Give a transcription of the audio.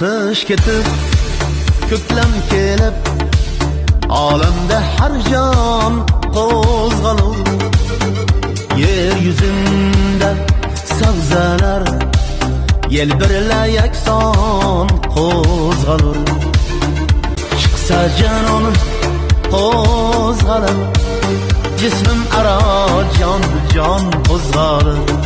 qish ketib ko'klam kelib olamda har jon qo'zg'alur yer yuzida sabzalar yel birla yakson qo'zg'alur chiqsa janon qo'zg'alib jismim aro jon jon qo'zg'alib